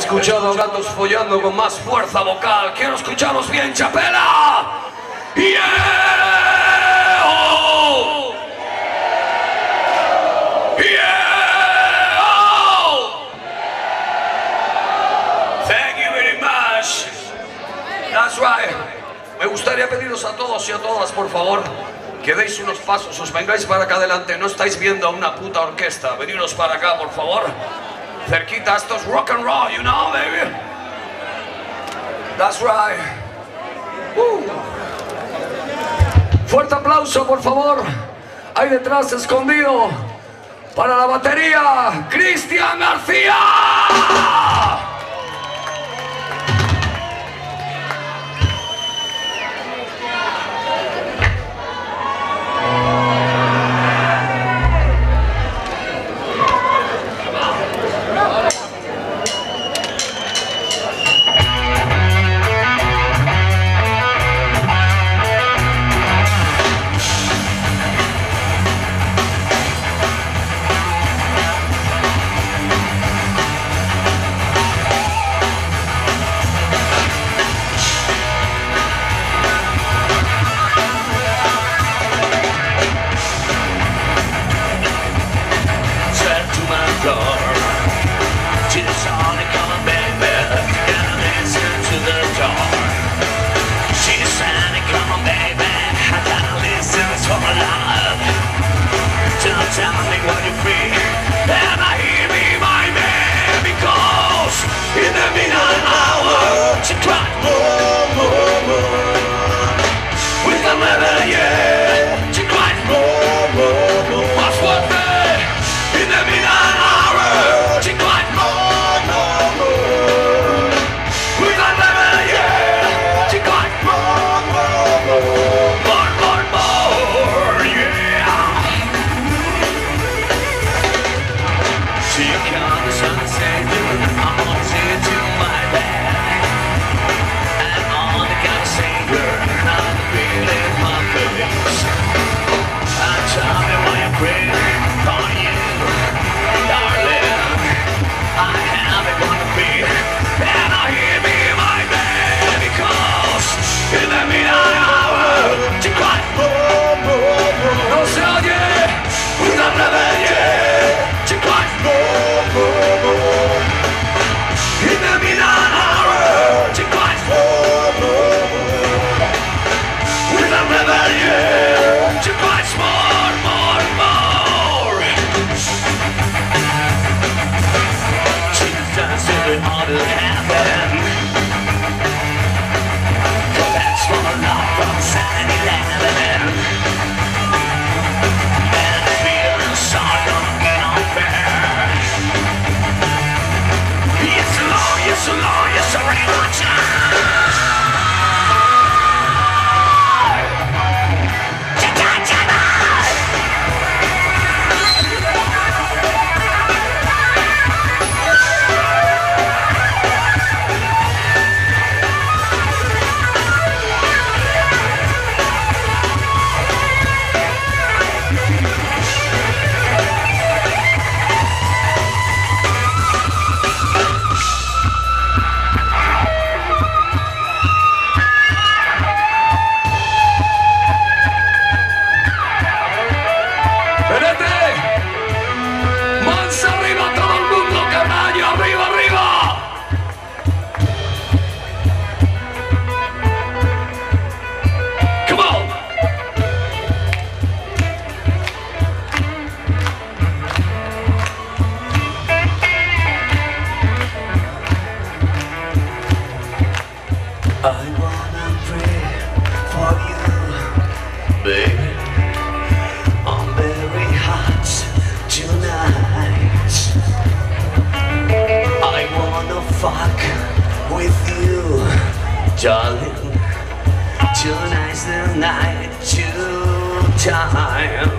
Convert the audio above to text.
escuchado gatos follando con más fuerza vocal. Quiero escucharos bien, chapela. Yeah, oh. Thank you very much. That's right. Me gustaría pediros a todos y a todas, por favor, que deis unos pasos, os vengáis para acá adelante. No estáis viendo a una puta orquesta. Veniros para acá, por favor. Cerquita, esto es rock and roll, you know, baby. That's right. Fuerte aplauso, por favor. Ahí detrás, escondido, para la batería, Cristian García. my car. To the Sonic you. here comes fuck with you, darling. Tonight's the night, two time.